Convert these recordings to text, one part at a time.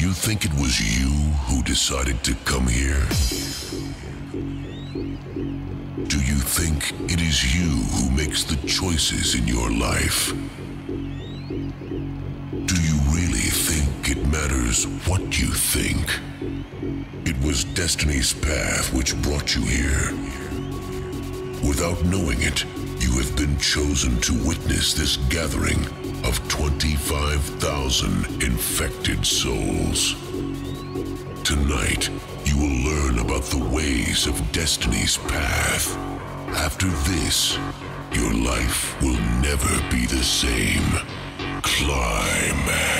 you think it was you who decided to come here? Do you think it is you who makes the choices in your life? Do you really think it matters what you think? It was destiny's path which brought you here. Without knowing it, you have been chosen to witness this gathering of 25,000 infected souls. Tonight, you will learn about the ways of destiny's path. After this, your life will never be the same. Climax.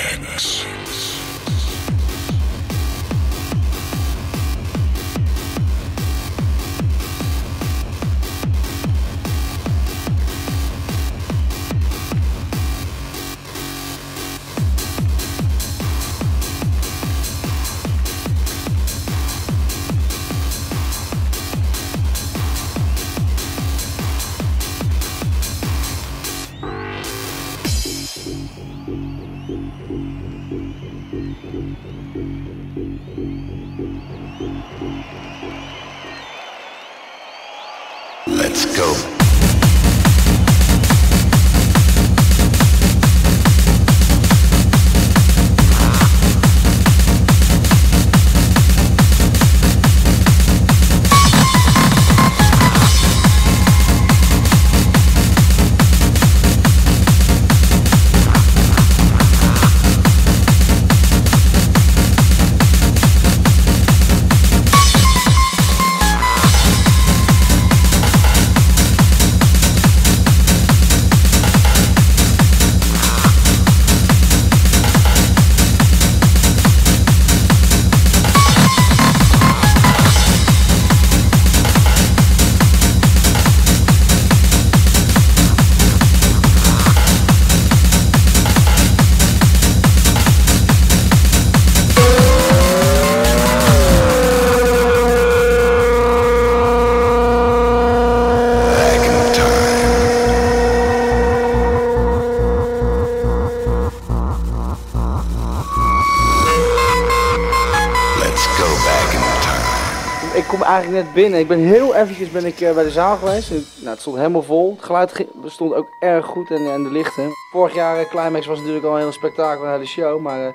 Eigenlijk net binnen. Ik ben heel eventjes ben ik, eh, bij de zaal geweest. Nou, het stond helemaal vol. Het geluid stond ook erg goed en, en de lichten. Vorig jaar eh, Climax was natuurlijk al een hele spektakel de show. Maar eh,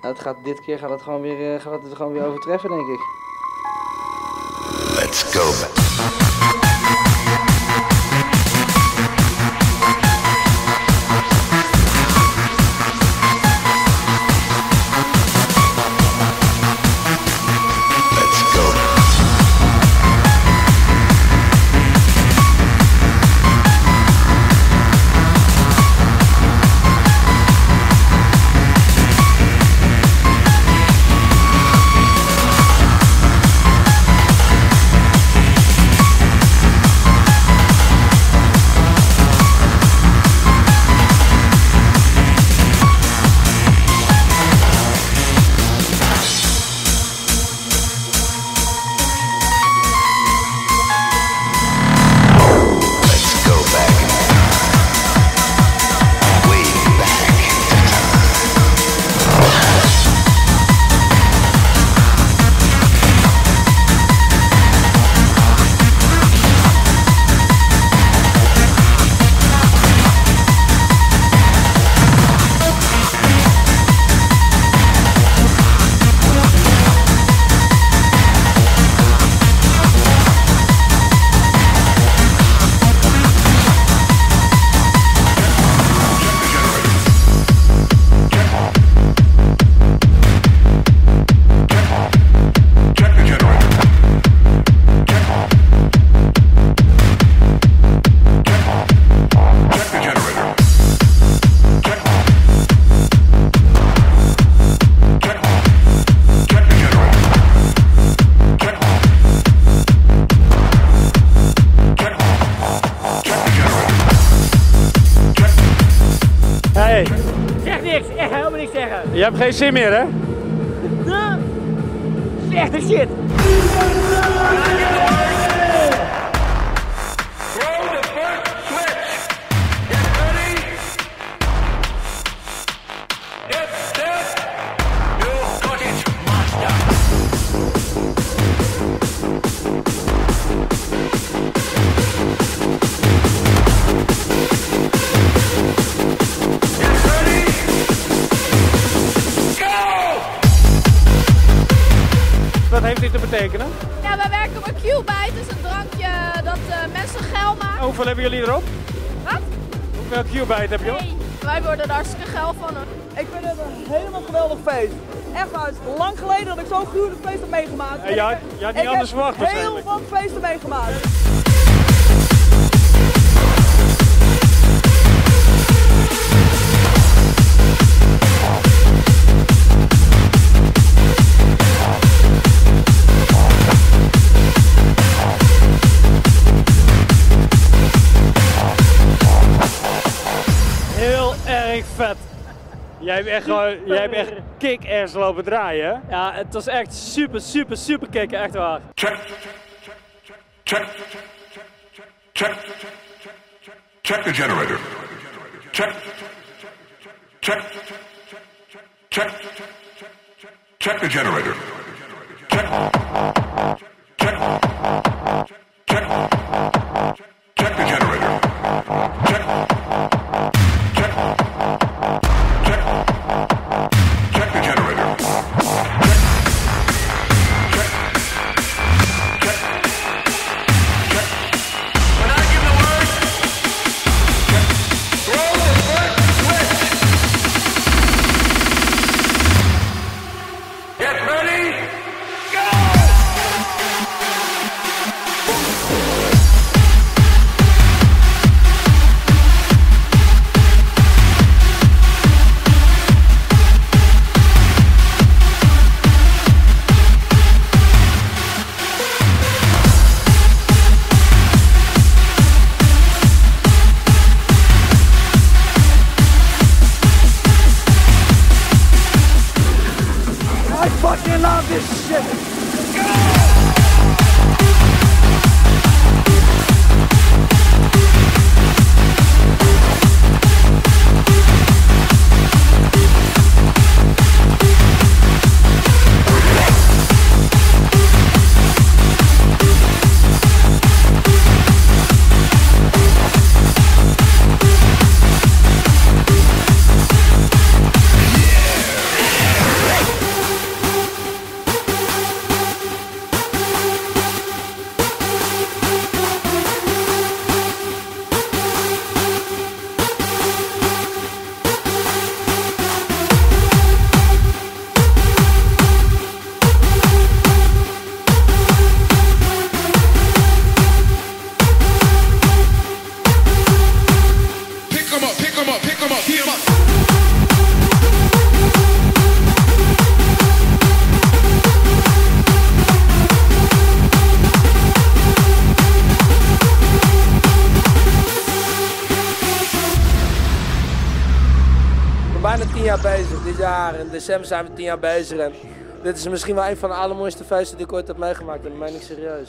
nou, het gaat, dit keer gaat het gewoon weer, gaat het gewoon weer overtreffen, denk ik. Let's go. Je hebt geen zin meer, hè? De slechte shit. Betekenen? Ja, wij werken op Q-Bite. Het is een drankje dat eh, mensen geil maakt. Hoeveel hebben jullie erop? Wat? Hoeveel Q-bite heb je? Nee, wij worden er hartstikke geil van. hoor. Ik vind het een helemaal geweldig feest. Echt uit. Lang geleden dat ik zo'n gruwelijk feest heb meegemaakt. En je had- je had niet ik anders heb verwacht heel wat feesten meegemaakt. Jij hebt echt, gewoon, jij hebt echt kick-ass lopen draaien, hè? Ja, het was echt super, super, super kicken, echt waar. Check. Check. Check. Check the generator. Check. Check. Check. Check the generator. Jaar in december zijn we tien jaar bezig. En dit is misschien wel een van de allermooiste feesten die ik ooit heb meegemaakt. En dat meen ik serieus.